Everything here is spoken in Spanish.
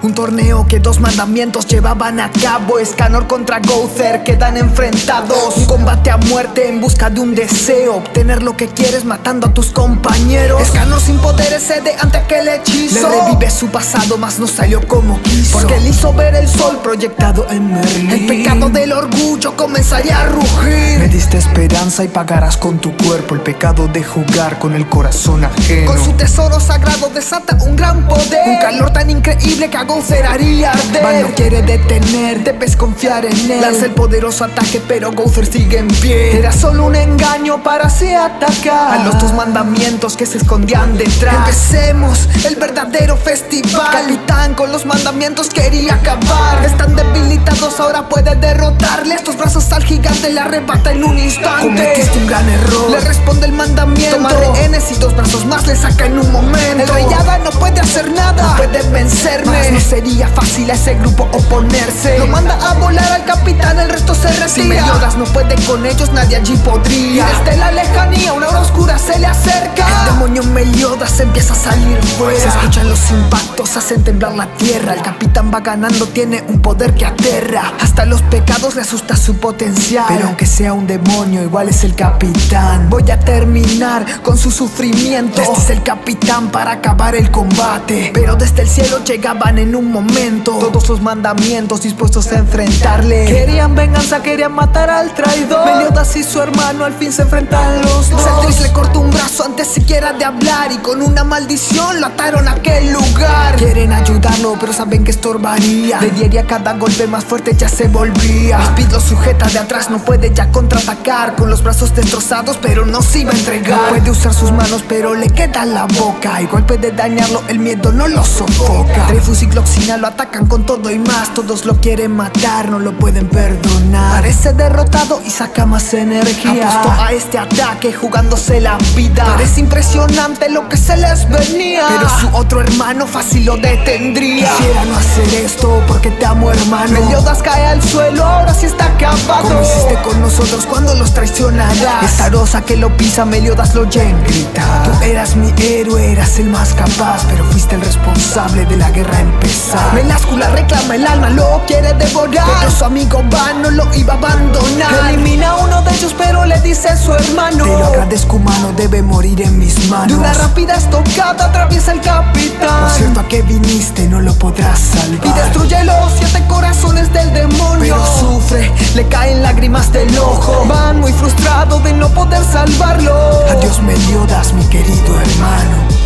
Un torneo que dos mandamientos llevaban a cabo. Escanor contra Gouther quedan enfrentados. Un combate a muerte en busca de un deseo. Obtener lo que quieres matando a tus compañeros. Escanor sin poderes cede ante aquel hechizo. Le revive su pasado mas no salió como quiso. Porque él hizo ver el sol proyectado en Merlin El pecado del orgullo comenzaría a rugir. Me diste esperanza y pagarás con tu cuerpo. El pecado de jugar con el corazón ajeno. Con su tesoro sagrado desata un gran poder. Un calor tan increíble que haría arder Van no quiere detener, Debes confiar en él. Lanza el poderoso ataque pero Gouther sigue en pie. Era solo un engaño para así atacar. A los dos mandamientos que se escondían detrás. Empecemos el verdadero festival. Capitán con los mandamientos quería acabar. Están debilitados, ahora puede derrotarle. Estos brazos al gigante le arrebata en un instante. Cometiste un gran error. Le responde el mandamiento. Toma rehenes y dos brazos más le saca en un momento. El reyada no puede hacer nada. No puede vencerme Sería fácil a ese grupo oponerse. Lo manda a volar al capitán, el resto se retira. Si Meliodas no puede con ellos, nadie allí Y podría desde la lejanía una hora oscura se le acerca demonio Meliodas empieza a salir fuera. Se escuchan los impactos, hacen temblar la tierra. El capitán va ganando, tiene un poder que aterra. Hasta los pecados le asusta su potencial. Pero aunque sea un demonio, igual es el capitán. Voy a terminar con su sufrimiento. Este es el capitán para acabar el combate. Pero desde el cielo llegaban en un momento. Todos los mandamientos dispuestos a enfrentarle. Querían venganza, querían matar al traidor. Meliodas y su hermano al fin se enfrentan los dos. Celtris le cortó un brazo antes siquiera de hablar Y con una maldición lo ataron a aquel lugar. Quieren ayudarlo, pero saben que estorbaría. Le diría cada golpe más fuerte ya se volvía. Speed lo sujeta de atrás, no puede ya contraatacar. Con los brazos destrozados, pero no se iba a entregar. Puede usar sus manos, pero le queda la boca. Igual puede dañarlo, el miedo no lo sofoca. Dreyfus y Gloxina lo atacan con todo y más. Todos lo quieren matar, no lo pueden perdonar. Parece derrotado y saca más energía. Apostó a este ataque jugándose la vida. Parece impresionante lo que se les venía. Pero su otro hermano fácil lo detendría. Quisiera no hacer esto porque te amo hermano. Meliodas cae al suelo, ahora sí está acabado. Como hiciste con nosotros cuando los traicionarás Esta rosa que lo pisa, Meliodas lo oye gritar. Tú eras mi héroe, eras el más capaz Pero fuiste el responsable de la guerra empezar. Meláscula reclama el alma, lo quiere devorar. Pero su amigo vano lo iba a abandonar. Elimina dice su hermano. Te lo agradezco humano, debe morir en mis manos. De una rápida estocada atraviesa el Por capitán cierto, a qué viniste, no lo podrás salvar. Y destruye los siete corazones del demonio. Pero sufre, le caen lágrimas del ojo. Van muy frustrado de no poder salvarlo. Adiós Meliodas, mi querido hermano